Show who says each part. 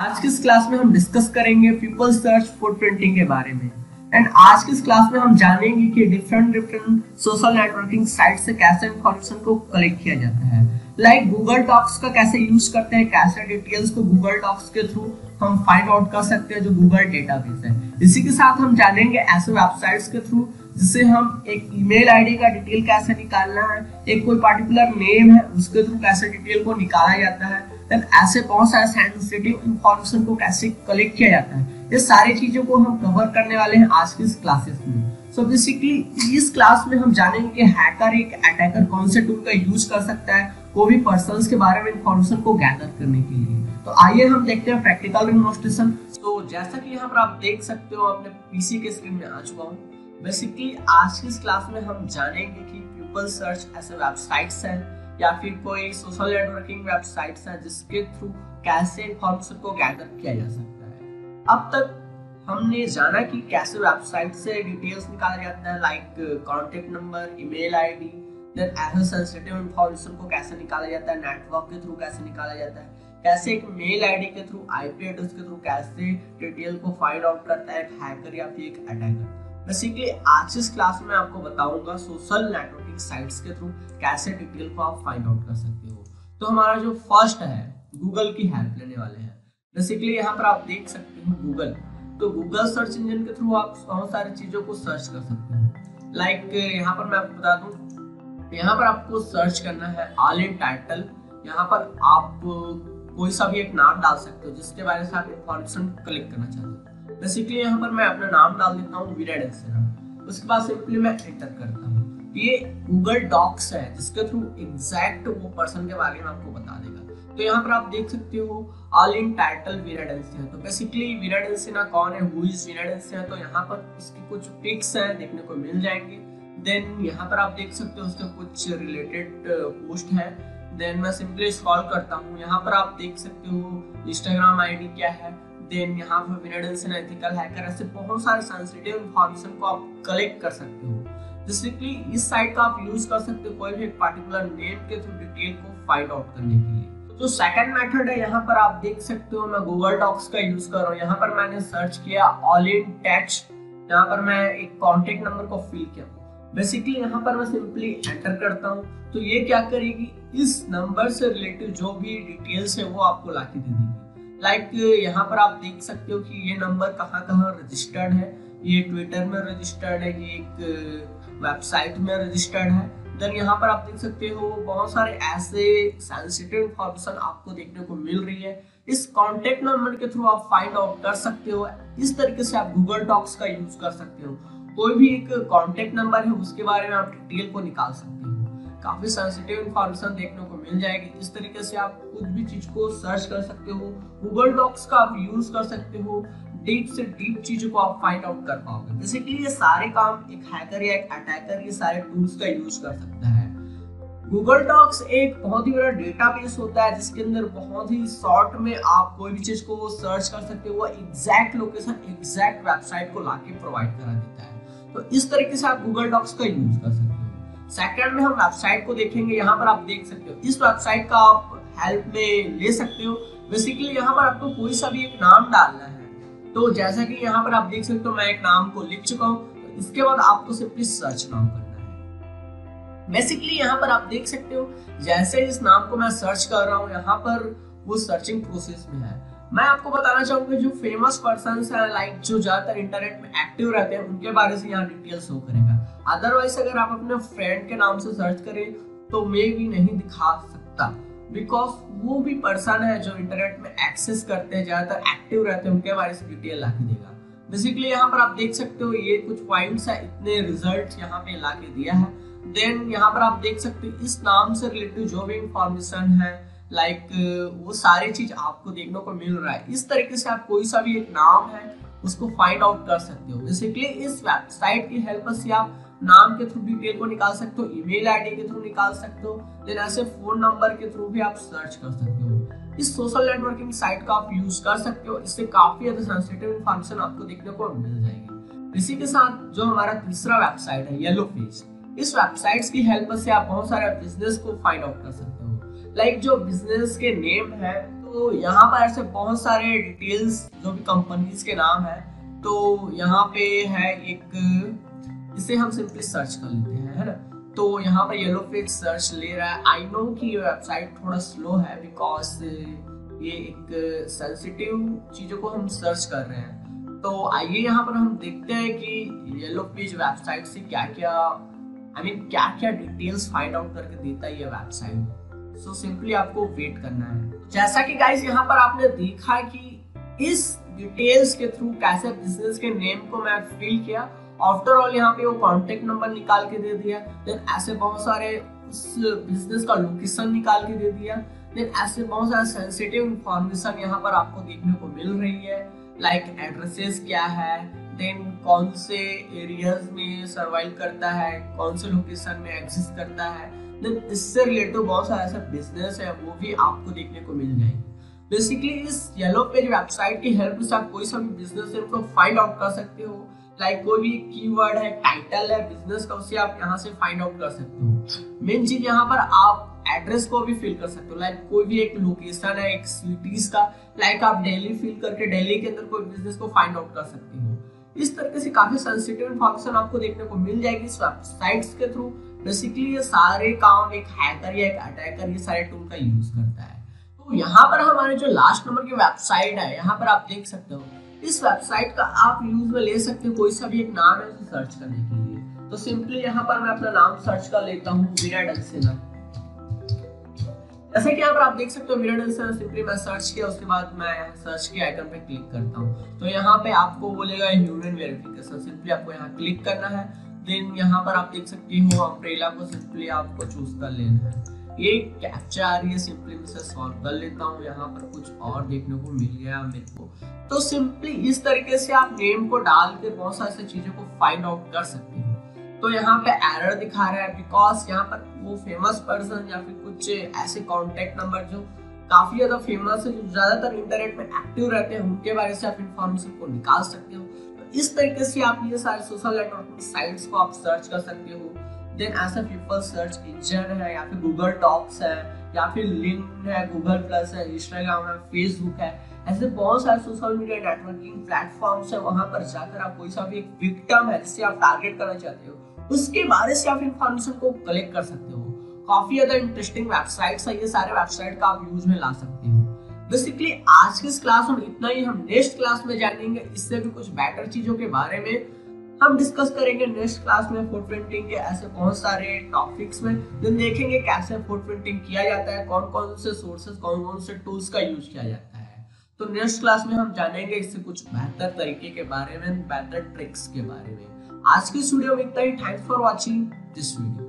Speaker 1: आज की इस क्लास में हम डिस्कस करेंगे पीपल सर्च फुटप्रिंटिंग के बारे में? एंड आज की इस क्लास में हम जानेंगे कि different different social networking site से कैसे इंफॉर्मेशन को कलेक्ट किया जाता है? लाइक गूगल डॉक्स का कैसे यूज़ करते हैं? कैसे डिटेल्स को गूगल डॉक्स के थ्रू हम फाइंड आउट कर सकते हैं जो गूगल डेटाबेस है? इसी के साथ हम जानेंगे ऐसे वेबसाइट्स के थ्रू जिससे हम एक ईमेल आईडी का डिटेल कैसे निकालना है? एक कोई पार्टिकुलर नेम है, उसके थ्रू कैसे डिटेल को निकाला जाता है? देन ऐसे बहुत सारे सेंसिटिव इंफॉर्मेशन को कैसे कलेक्ट किया जाता है? ये सारी चीज़ों को हम कवर करने वाले हैं आज की इस क्लासेस में। सो so बेसिकली इस क्लास में हम जानेंगे कि हैकर एक अटैकर कौन से टूल का यूज़ कर सकता है कोई भी पर्सनस के बारे में इंफॉर्मेशन को गैदर करने के लिए। तो आइए हम देखते हैं प्रैक्टिकल डेमोन्स्ट्रेशन तो जैसा कि यहाँ पर आप देख सकते हो, अपने पीसी के स्क्रीन में आ चुका हूँ। बेसिकली आज की इस क्लास में हम जानेंगे कि पीपल सर्च ऐसे वेबसाइट्स हैं। या फिर कोई सोशल नेटवर्किंग वेबसाइट्स हैं जिसके थ्रू कैसे इंफॉर्मेशन को गैदर किया जा सकता है। अब तक हमने जाना कि कैसे वेबसाइट से डिटेल्स निकाला जाता है like contact number email ID then ऐसे सेंसिटिव इंफॉर्मेशन को कैसे निकाला जाता है नेटवर्क के थ्रू कैसे निकाला जाता है, कैसे एक मेल आईडी के थ्रू आईपी एड्रेस के थ्रू कैसे डिटेल को फाइंड आउट करता है, एक हैकर या फिर एक अटैकर बेसिकली आज इस क्लास में आपको बताऊँगा सोशल नेटवर्किंग साइट्स के थ्रू कैसे डिटेल को आप फाइंड आउट कर सकते हो। तो हमारा जो फ़र्स्ट है गूगल की हेल्प लेने वाले हैं। बेसिकली यहाँ पर आप देख सकते हो गूगल तो गूगल सर्च इंजन के थ्रू आप बहुत सारी चीज़ों को सर्च कर सकते हो। लाइक like, यहाँ पर मैं आपको बता दूँ यहाँ पर आपको सर्च करना है ऑल इन टाइटल यहाँ पर आप कोई सा भी एक नाम डाल सकते हो जिसके बारे में आप इंफॉर्मेशन कलेक्ट करना चाहते हो। बेसिकली यहाँ पर मैं अपना नाम डाल देता हूँ विराट एक्सेरा उसके बाद सिंपली मैं एंटर करता हूँ। ये गूगल डॉक्स है, जिसके थ्रू एग्जैक्ट वो पर्सन के बारे में आपको बता देगा। तो यहाँ पर आप देख सकते हो ऑल इन टाइटल विराट है तो बेसिकली विराट एल्सिना कौन है हु इज़ विराट एल्सिना तो यहाँ पर इसकी कुछ पिक्स हैं, देखने को मिल जाएँगे। देन यहाँ पर आप देख सकते हो उसके कुछ रिलेटेड पोस्ट है। देन मैं सिंपली स्क्रॉल करता हूँ। यहाँ पर आप देख सकते हो इंस्टाग्राम आईडी क्या है? देन यहाँ पर विनडेंस एंड एथिकल हैकर ऐसे बहुत सारे सेंसिटिव इंफॉर्मेशन को आप कलेक्ट कर सकते हो। बेसिकली इस साइट का आप यूज़ कर सकते हो कोई भी एक पार्टिकुलर नेम के थ्रू डिटेल को फाइंड आउट करने के लिए। तो सेकंड मेथड है, यहाँ पर आप देख सकते हो, मैं गूगल डॉक्स का यूज़ कर रहा हूँ। यहाँ पर मैंने सर्च किया ऑल इन टैच यहाँ पर मैं एक कॉन्टेक्ट नंबर को फिल किया। बेसिकली यहाँ पर मैं सिंपली एंटर करता हूँ। तो ये क्या करेगी? इस नंबर से रिलेटेड जो भी डिटेल्स है, वो आपको ला दे देगी। लाइक like, यहाँ पर आप देख सकते हो कि ये नंबर कहाँ कहाँ रजिस्टर्ड है। ये ट्विटर में रजिस्टर्ड है ये एक वेबसाइट में रजिस्टर्ड है। देन यहाँ पर आप देख सकते हो बहुत सारे ऐसे सेंसिटिव इंफॉर्मेशन आपको देखने को मिल रही है। इस कॉन्टेक्ट नंबर के थ्रू आप फाइंड आउट कर सकते हो। इस तरीके से आप गूगल टॉक्स का यूज़ कर सकते हो। कोई भी एक कॉन्टेक्ट नंबर है उसके बारे में आप डिटेल को निकाल सकते हो। काफ़ी सेंसिटिव इंफॉर्मेशन देखने को मिल जाएगी। इस तरीके से आप कुछ भी चीज़ को सर्च कर सकते हो गूगल डॉक्स का आप यूज़ कर सकते हो डीप से डीप चीज़ों को आप फाइंड आउट कर पाओगे। बेसिकली ये सारे काम एक हैकर या एक अटैकर ये सारे टूल्स का यूज़ कर सकता है। गूगल डॉक्स एक बहुत ही बड़ा डेटाबेस होता है, जिसके अंदर बहुत ही शॉर्ट में आप कोई भी चीज़ को सर्च कर सकते हो एग्जैक्ट लोकेशन एग्जैक्ट वेबसाइट को लाके प्रोवाइड करा देता है। तो इस तरीके से आप गूगल डॉक्स का यूज़ कर सकते हो। सेकंड में हम वेबसाइट को देखेंगे, यहाँ पर आप देख सकते हो। इस वेबसाइट का आप हेल्प में ले सकते हो। बेसिकली यहाँ पर आपको कोई सा भी एक नाम डालना है। तो जैसा कि यहाँ पर आप देख सकते हो, मैं एक नाम को लिख चुका हूँ। इसके बाद आपको सिर्फ़ सर्च नाम करना है। बेसिकली यहाँ पर आप देख सकते हो, जैसे इस नाम को मैं सर्च कर रहा हूँ, यहाँ पर वो सर्चिंग प्रोसेस में है। मैं आपको बताना चाहूँगा जो फ़ेमस पर्सन है लाइक जो ज़्यादातर इंटरनेट में एक्टिव रहते हैं, उनके बारे से यहाँ डिटेल शो करेगा। अदरवाइज़ अगर आप अपने फ्रेंड के नाम से सर्च करें तो मे भी नहीं दिखा सकता। बिकॉज़ वो भी पर्सन है जो इंटरनेट में एक्सेस करते हैं, ज़्यादातर एक्टिव रहते हैं, उनके बारे से डिटेल ला देगा। बेसिकली यहाँ पर आप देख सकते हो, ये कुछ पॉइंट्स है, इतने रिज़ल्ट यहाँ पे ला दिया है। देन यहाँ पर आप देख सकते हो, इस नाम से रिलेटेड जो भी इंफॉर्मेशन है लाइक like, वो सारी चीज़ आपको देखने को मिल रहा है। इस तरीके से आप कोई सा भी एक नाम है उसको फाइंड आउट कर सकते हो। बेसिकली इस वेबसाइट की हेल्प से आप नाम के थ्रू डिटेल को निकाल सकते हो ईमेल आईडी के थ्रू निकाल सकते हो देन ऐसे फ़ोन नंबर के थ्रू भी आप सर्च कर सकते हो। इस सोशल नेटवर्किंग साइट का आप यूज़ कर सकते हो। इससे काफ़ी सेंसिटिव इन्फॉर्मेशन आपको देखने को मिल जाएगी। इसी के साथ जो हमारा तीसरा वेबसाइट है येलो फेस इस वेबसाइट्स की हेल्प से आप बहुत सारे बिज़नेस को फाइंड आउट कर सकते हो। लाइक like जो बिज़नेस के नेम है तो यहाँ पर ऐसे बहुत सारे डिटेल्स जो भी कंपनीज़ के नाम है तो यहाँ पे है एक इसे हम सिंपली सर्च कर लेते हैं है ना? तो यहाँ पर येलो पेज सर्च ले रहा है। आई नो कि ये वेबसाइट थोड़ा स्लो है बिकॉज़ ये एक सेंसिटिव चीज़ों को हम सर्च कर रहे हैं। तो आइए यहाँ पर हम देखते हैं कि येलो पेज वेबसाइट से क्या क्या आई I मीन mean, क्या क्या डिटेल्स फाइंड आउट करके देता है ये वेबसाइट सो सिंपली आपको वेट करना है। जैसा कि गाइस यहाँ पर आपने देखा कि इस डिटेल्स के थ्रू कैसे बिज़नेस के नेम को मैं फिल किया। आफ्टर ऑल यहाँ पे वो कॉन्टेक्ट नंबर निकाल के दे दिया। देन ऐसे बहुत सारे उस बिज़नेस का लोकेशन निकाल के दे दिया। देन ऐसे बहुत सारे सेंसिटिव इंफॉर्मेशन यहाँ पर आपको देखने को मिल रही है। लाइक like एड्रेसेस क्या है? देन कौन से एरियाज़ में सर्वाइव करता है? कौन से लोकेशन में एग्जिस्ट करता है? देन इससे रिलेटेड बहुत सारा ऐसा बिज़नेस है, वो भी आपको देखने को मिल जाएँगे। बेसिकली इस येलो पेज वेबसाइट की हेल्प से आप कोई सा भी बिज़नेस है उनको फाइंड आउट कर सकते हो। लाइक कोई भी कीवर्ड है टाइटल है बिज़नेस का, उसे आप यहाँ से फाइंड आउट कर सकते हो। मेन चीज़ यहाँ पर आप एड्रेस को भी फिल कर सकते हो। लाइक कोई भी एक लोकेशन है, एक सिटीज़ का लाइक आप दिल्ली फिल करके दिल्ली के अंदर कोई बिज़नेस को फाइंड आउट कर सकते हो। इस तरीके से काफ़ी सेंसिटिव इन्फॉर्मेशन आपको देखने को मिल जाएगी इस वेबसाइट्स के थ्रू बेसिकली ये सारे काम एक हैकर या एक अटैकर ये सारे टूल का यूज़ करता है। तो यहाँ पर हमारे जो लास्ट नंबर की वेबसाइट है, यहाँ पर आप देख सकते हो। इस वेबसाइट का आप यूज़ में ले सकते हो कोई सा भी एक नाम है उसे सर्च करने के लिए। तो सिंपली यहाँ पर मैं अपना नाम सर्च कर लेता हूँ विराट एक्सेलर जैसे कि यहाँ पर आप देख सकते हो मिरर से सिंपली मैं सर्च किया, उसके बाद मैं सर्च के आइकन पे क्लिक करता हूँ। तो यहाँ पे आपको बोलेगा ह्यूमन वेरिफिकेशन सिंपली आपको यहाँ क्लिक करना है। देन यहाँ पर आप देख सकते हो अम्ब्रेला को सिंपली आपको चूज़ कर लेना है। ये कैप्चा आ रही है सिंपली मैं सॉल्व कर लेता हूँ। यहाँ पर कुछ और देखने को मिल गया मेरे को। तो सिंपली इस तरीके से आप नेम को डाल के बहुत सारी चीज़ों को फाइंड आउट कर सकते हो। तो यहाँ पे एरर दिखा रहा है बिकॉज़ यहाँ पर वो फ़ेमस पर्सन या फिर कुछ ऐसे कॉन्टेक्ट नंबर जो काफ़ी ज़्यादा फ़ेमस है, जो ज़्यादातर इंटरनेट में एक्टिव रहते हैं, उनके बारे से आप इन्फॉर्मेशन को निकाल सकते हो। इस तरीके से आप ये सारे सोशल नेटवर्किंग साइट्स को आप सर्च कर सकते हो। देन ऐसा पीपल सर्च इंजन है, या फिर गूगल टॉक्स है, या फिर लिंक है गूगल प्लस है इंस्टाग्राम है फेसबुक है, ऐसे बहुत सारे सोशल मीडिया नेटवर्किंग प्लेटफॉर्म्स है, वहाँ पर जाकर आप कोई सा भी एक विक्टम है जिससे आप टारगेट करना चाहते हो, उसके बारे से आप इंफॉर्मेशन को कलेक्ट कर सकते हो। काफ़ी ज़्यादा इंटरेस्टिंग वेबसाइट्स है, ये सारे वेबसाइट का आप यूज़ में ला सकते हो। बेसिकली आज की इस क्लास में इतना ही, हम नेक्स्ट क्लास में जानेंगे। इससे भी कुछ बेटर चीज़ों के बारे में हम डिस्कस करेंगे नेक्स्ट क्लास में फ़ूड प्रिंटिंग के ऐसे बहुत सारे टॉपिक्स में दिन देखेंगे कैसे फ़ूड प्रिंटिंग किया जाता है कौन कौन से सोर्सेस कौन कौन से टूल्स का यूज़ किया जाता है। तो नेक्स्ट क्लास में हम जानेंगे इससे कुछ बेहतर तरीके के बारे में, बेहतर ट्रिक्स के बारे में। आज की वीडियो में इतना ही। Thanks for watching this video